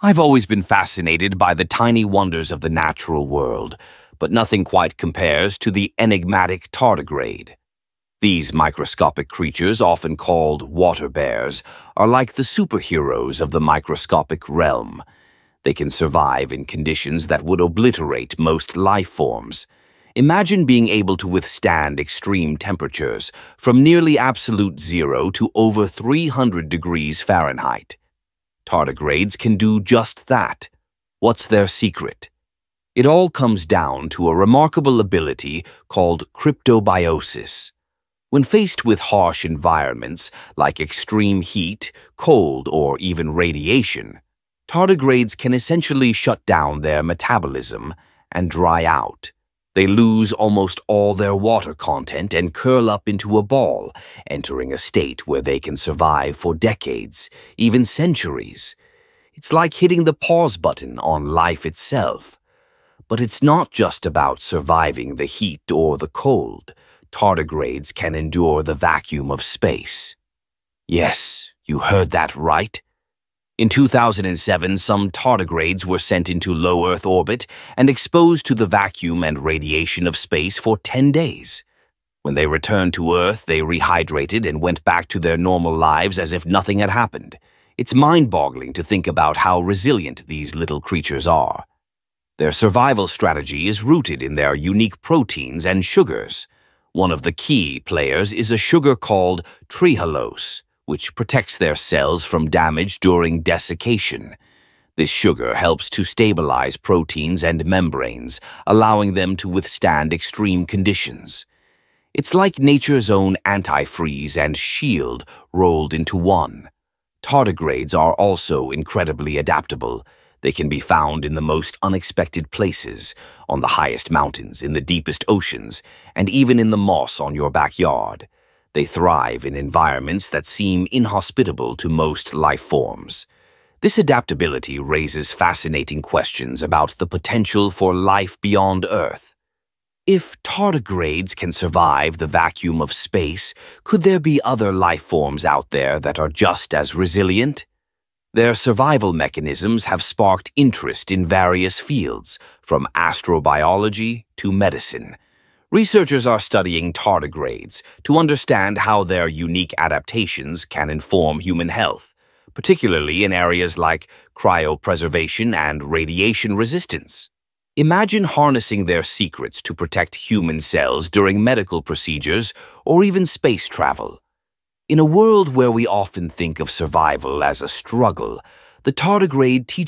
I've always been fascinated by the tiny wonders of the natural world, but nothing quite compares to the enigmatic tardigrade. These microscopic creatures, often called water bears, are like the superheroes of the microscopic realm. They can survive in conditions that would obliterate most life forms. Imagine being able to withstand extreme temperatures, from nearly absolute zero to over 300 degrees Fahrenheit. Tardigrades can do just that. What's their secret? It all comes down to a remarkable ability called cryptobiosis. When faced with harsh environments like extreme heat, cold, or even radiation, tardigrades can essentially shut down their metabolism and dry out. They lose almost all their water content and curl up into a ball, entering a state where they can survive for decades, even centuries. It's like hitting the pause button on life itself. But it's not just about surviving the heat or the cold. Tardigrades can endure the vacuum of space. Yes, you heard that right. In 2007, some tardigrades were sent into low Earth orbit and exposed to the vacuum and radiation of space for 10 days. When they returned to Earth, they rehydrated and went back to their normal lives as if nothing had happened. It's mind-boggling to think about how resilient these little creatures are. Their survival strategy is rooted in their unique proteins and sugars. One of the key players is a sugar called trehalose, which protects their cells from damage during desiccation. This sugar helps to stabilize proteins and membranes, allowing them to withstand extreme conditions. It's like nature's own antifreeze and shield rolled into one. Tardigrades are also incredibly adaptable. They can be found in the most unexpected places, on the highest mountains, in the deepest oceans, and even in the moss on your backyard. They thrive in environments that seem inhospitable to most life forms. This adaptability raises fascinating questions about the potential for life beyond Earth. If tardigrades can survive the vacuum of space, could there be other life forms out there that are just as resilient? Their survival mechanisms have sparked interest in various fields, from astrobiology to medicine. Researchers are studying tardigrades to understand how their unique adaptations can inform human health, particularly in areas like cryopreservation and radiation resistance. Imagine harnessing their secrets to protect human cells during medical procedures or even space travel. In a world where we often think of survival as a struggle, the tardigrade teaches